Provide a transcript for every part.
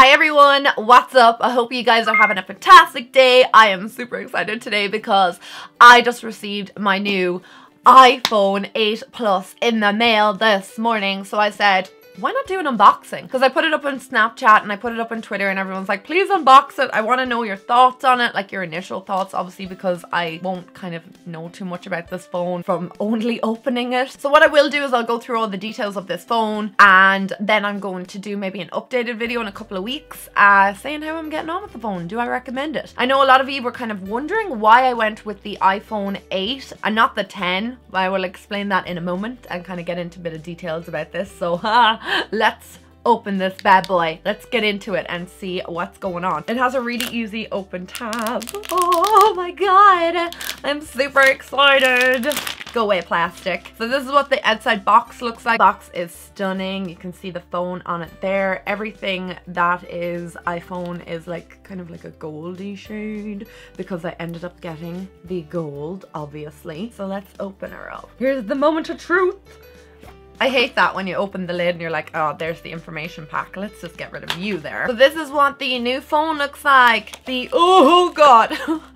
Hi everyone, what's up? I hope you guys are having a fantastic day. I am super excited today because I just received my new iPhone 8 Plus in the mail this morning. So I said, why not do an unboxing? Because I put it up on Snapchat and I put it up on Twitter and everyone's like, please unbox it. I want to know your thoughts on it, like your initial thoughts, obviously, because I won't kind of know too much about this phone from only opening it. So what I will do is I'll go through all the details of this phone and then I'm going to do maybe an updated video in a couple of weeks uh, saying how I'm getting on with the phone. Do I recommend it? I know a lot of you were kind of wondering why I went with the iPhone 8 and not the 10. I will explain that in a moment and kind of get into a bit of details about this. So let's open this bad boy. Let's get into it and see what's going on. It has a really easy open tab. Oh my god. I'm super excited. Go away plastic. So this is what the outside box looks like. Box is stunning. You can see the phone on it there. Everything that is iPhone is like kind of like a goldy shade because I ended up getting the gold obviously. So let's open her up. Here's the moment of truth. I hate that when you open the lid and you're like, oh, there's the information pack. Let's just get rid of you there. So this is what the new phone looks like. The, oh, oh god.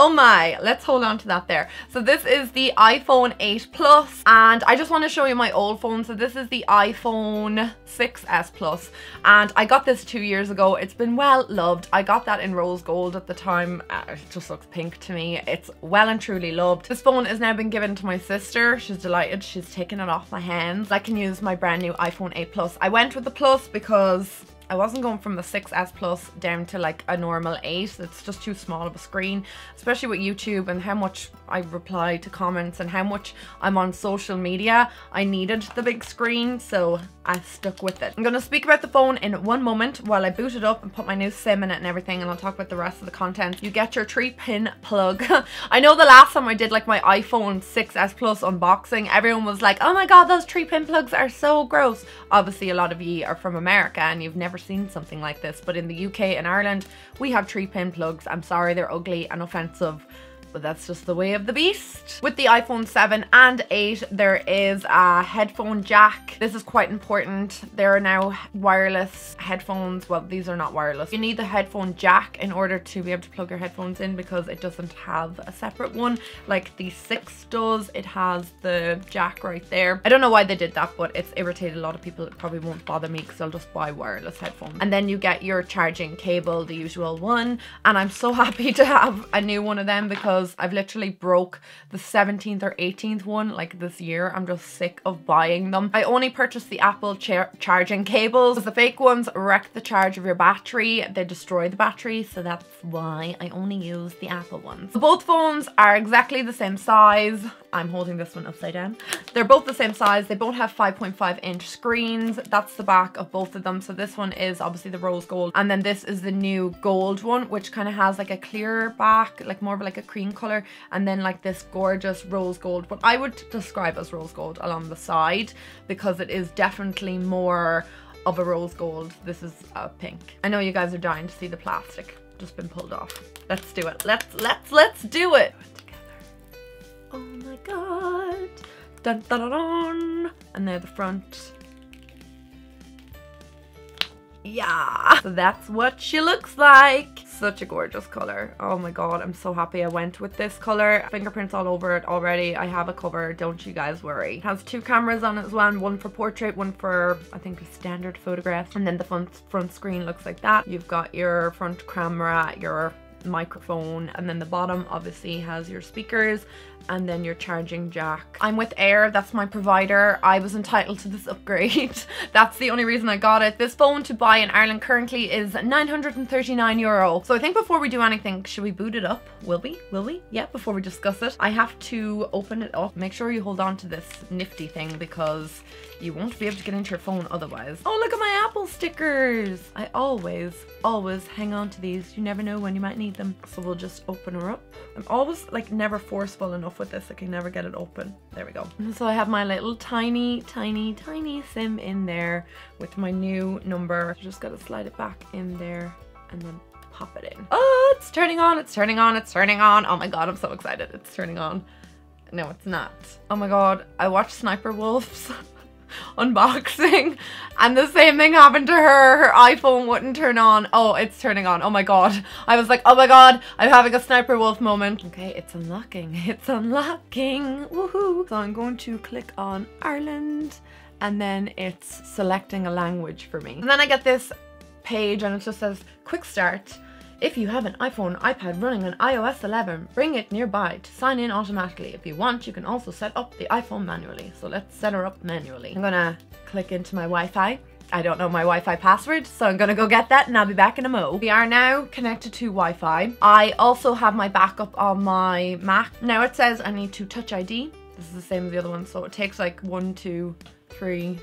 oh my, let's hold on to that there. So this is the iPhone 8 Plus and I just want to show you my old phone. So this is the iPhone 6s Plus and I got this two years ago. It's been well loved. I got that in rose gold at the time. Uh, it just looks pink to me. It's well and truly loved. This phone has now been given to my sister. She's delighted. She's taken it off my hands. I can use my brand new iPhone 8 Plus. I went with the Plus because I wasn't going from the 6S Plus down to like a normal 8. It's just too small of a screen, especially with YouTube and how much I reply to comments and how much I'm on social media. I needed the big screen, so I stuck with it. I'm going to speak about the phone in one moment while I boot it up and put my new SIM in it and everything and I'll talk about the rest of the content. You get your 3-pin plug. I know the last time I did like my iPhone 6S Plus unboxing, everyone was like, oh my god, those 3-pin plugs are so gross. Obviously, a lot of you are from America and you've never seen something like this, but in the UK and Ireland, we have tree pin plugs. I'm sorry, they're ugly and offensive but that's just the way of the beast. With the iPhone 7 and 8, there is a headphone jack. This is quite important. There are now wireless headphones. Well, these are not wireless. You need the headphone jack in order to be able to plug your headphones in because it doesn't have a separate one like the 6 does. It has the jack right there. I don't know why they did that, but it's irritated a lot of people. It probably won't bother me because I'll just buy wireless headphones. And then you get your charging cable, the usual one. And I'm so happy to have a new one of them because because I've literally broke the 17th or 18th one like this year. I'm just sick of buying them. I only purchased the Apple char charging cables. The fake ones wreck the charge of your battery. They destroy the battery, so that's why I only use the Apple ones. Both phones are exactly the same size. I'm holding this one upside down. They're both the same size. They both have 5.5 inch screens. That's the back of both of them. So this one is obviously the rose gold. And then this is the new gold one, which kind of has like a clear back, like more of like a cream color. And then like this gorgeous rose gold, what I would describe as rose gold along the side because it is definitely more of a rose gold. This is a pink. I know you guys are dying to see the plastic just been pulled off. Let's do it. Let's, let's, let's do it. Oh my god. Dun, dun, dun, dun. And there the front. Yeah. So that's what she looks like. Such a gorgeous color. Oh my god, I'm so happy I went with this color. Fingerprints all over it already. I have a cover, don't you guys worry. It has two cameras on it as well, one for portrait, one for, I think, a standard photograph. And then the front, front screen looks like that. You've got your front camera, your microphone and then the bottom obviously has your speakers and then your charging jack. I'm with Eir, that's my provider. I was entitled to this upgrade. that's the only reason I got it. This phone to buy in Ireland currently is 939 euro. So I think before we do anything, should we boot it up? Will we? Will we? Yeah, before we discuss it. I have to open it up. Make sure you hold on to this nifty thing because you won't be able to get into your phone otherwise. Oh, look at my Apple stickers. I always, always hang on to these. You never know when you might need them. So we'll just open her up. I'm always like never forceful enough with this. I can never get it open. There we go. So I have my little tiny, tiny, tiny SIM in there with my new number. Just gotta slide it back in there and then pop it in. Oh, it's turning on, it's turning on, it's turning on. Oh my god, I'm so excited. It's turning on. No, it's not. Oh my god, I watched Sniper Wolves. unboxing and the same thing happened to her. Her iPhone wouldn't turn on. Oh, it's turning on. Oh my god. I was like, oh my god, I'm having a sniper wolf moment. Okay, it's unlocking. It's unlocking. Woohoo. So I'm going to click on Ireland and then it's selecting a language for me. And then I get this page and it just says quick start. If you have an iPhone iPad running on iOS 11, bring it nearby to sign in automatically. If you want, you can also set up the iPhone manually. So let's set her up manually. I'm gonna click into my Wi-Fi. I don't know my Wi-Fi password, so I'm gonna go get that and I'll be back in a mo. We are now connected to Wi-Fi. I also have my backup on my Mac. Now it says I need to touch ID. This is the same as the other one, so it takes like one, two, three.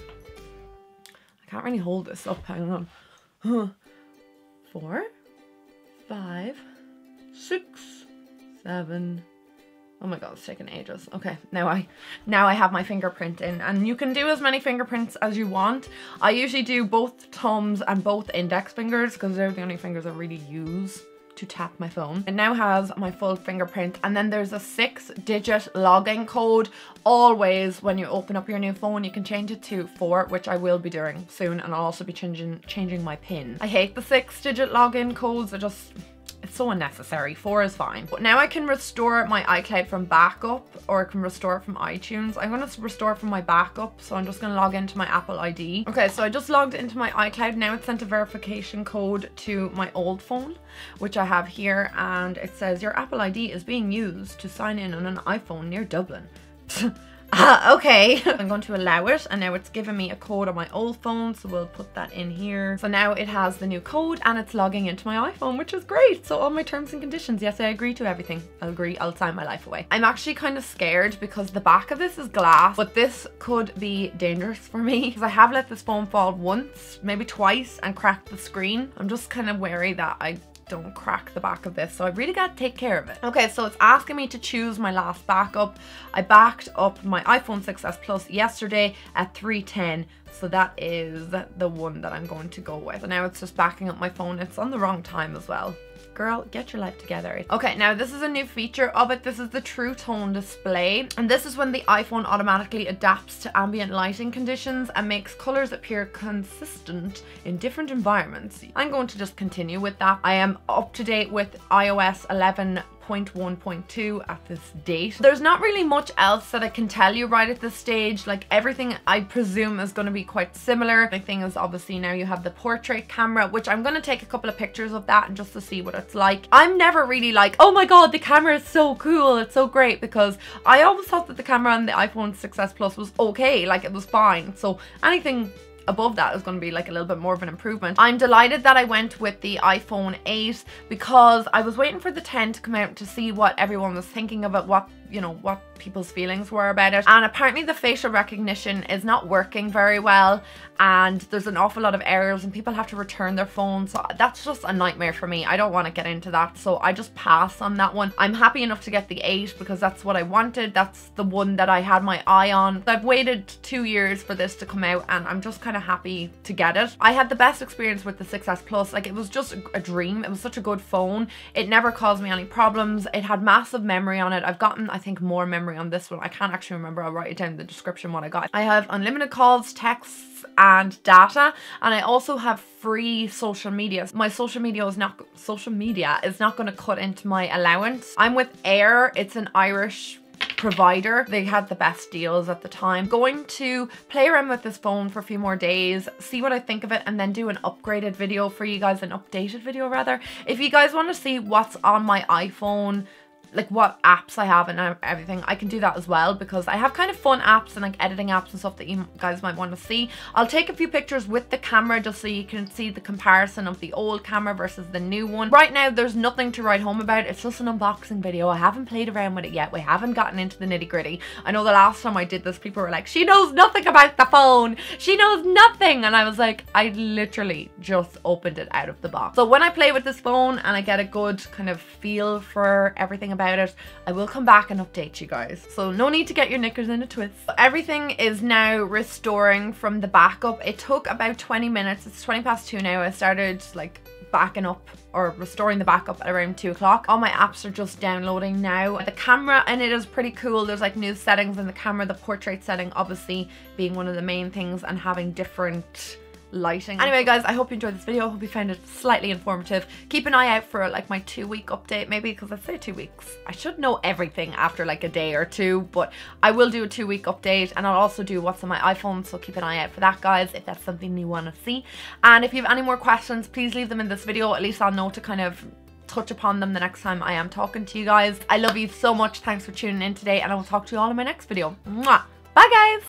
I can't really hold this up, hang on. Four, five, six, seven. Oh my god, it's taking ages. Okay, now I now I have my fingerprint in and you can do as many fingerprints as you want. I usually do both thumbs and both index fingers because they're the only fingers I really use to tap my phone. It now has my full fingerprint and then there's a six digit login code. Always when you open up your new phone you can change it to four which I will be doing soon and I'll also be changing changing my pin. I hate the six digit login codes. I just so unnecessary. Four is fine. But now I can restore my iCloud from backup or I can restore it from iTunes. I'm to restore it from my backup. So I'm just to log into my Apple ID. Okay, so I just logged into my iCloud. Now it sent a verification code to my old phone, which I have here. And it says your Apple ID is being used to sign in on an iPhone near Dublin. Uh, okay, I'm going to allow it and now it's giving me a code on my old phone so we'll put that in here. So now it has the new code and it's logging into my iPhone which is great. So all my terms and conditions, yes I agree to everything. I'll agree, I'll sign my life away. I'm actually kind of scared because the back of this is glass but this could be dangerous for me because I have let this phone fall once, maybe twice and cracked the screen. I'm just kind of wary that I don't crack the back of this. So I really got to take care of it. Okay, so it's asking me to choose my last backup. I backed up my iPhone 6s Plus yesterday at 310. So that is the one that I'm going to go with. And now it's just backing up my phone. It's on the wrong time as well girl get your life together. Okay now this is a new feature. Oh, of it this is the true tone display. And this is when the iphone automatically adapts to ambient lighting conditions and makes colors appear consistent in different environments. I'm going to just continue with that. I am up to date with ios 11 0.1.2 at this date. There's not really much else that I can tell you right at this stage. Like everything I presume is going to be quite similar. The thing is obviously now you have the portrait camera, which I'm going to take a couple of pictures of that and just to see what it's like. I'm never really like, oh my god, the camera is so cool. It's so great because I always thought that the camera on the iPhone 6s Plus was okay. Like it was fine. So anything above that is going to be like a little bit more of an improvement. I'm delighted that I went with the iPhone 8 because I was waiting for the 10 to come out to see what everyone was thinking of it, what you know, what people's feelings were about it. And apparently the facial recognition is not working very well and there's an awful lot of errors and people have to return their phones. So that's just a nightmare for me. I don't want to get into that. So I just pass on that one. I'm happy enough to get the 8 because that's what I wanted. That's the one that I had my eye on. I've waited two years for this to come out and I'm just kind of happy to get it. I had the best experience with the 6S Plus. Like it was just a dream. It was such a good phone. It never caused me any problems. It had massive memory on it. I've gotten, I think, more memory on this one. I can't actually remember. I'll write it down in the description what I got. I have unlimited calls, texts, and data. And I also have free social media. My social media is not social media is not going to cut into my allowance. I'm with Eir. It's an Irish provider. They had the best deals at the time. Going to play around with this phone for a few more days, see what I think of it, and then do an upgraded video for you guys, an updated video rather. If you guys want to see what's on my iPhone like what apps I have and everything, I can do that as well because I have kind of fun apps and like editing apps and stuff that you guys might want to see. I'll take a few pictures with the camera just so you can see the comparison of the old camera versus the new one. Right now, there's nothing to write home about. It's just an unboxing video. I haven't played around with it yet. We haven't gotten into the nitty gritty. I know the last time I did this, people were like, she knows nothing about the phone. She knows nothing. And I was like, I literally just opened it out of the box. So when I play with this phone and I get a good kind of feel for everything about about it, I will come back and update you guys. So no need to get your knickers in a twist. Everything is now restoring from the backup. It took about 20 minutes. It's 20 past 2 now. I started like backing up or restoring the backup at around 2 o'clock. All my apps are just downloading now. The camera and it is pretty cool. There's like new settings in the camera, the portrait setting obviously being one of the main things and having different lighting. Anyway guys, I hope you enjoyed this video. I hope you found it slightly informative. Keep an eye out for like my two week update maybe because I say two weeks. I should know everything after like a day or two but I will do a two week update and I'll also do what's on my iPhone so keep an eye out for that guys if that's something you want to see. And if you have any more questions please leave them in this video at least I'll know to kind of touch upon them the next time I am talking to you guys. I love you so much. Thanks for tuning in today and I will talk to you all in my next video. Mwah! Bye guys!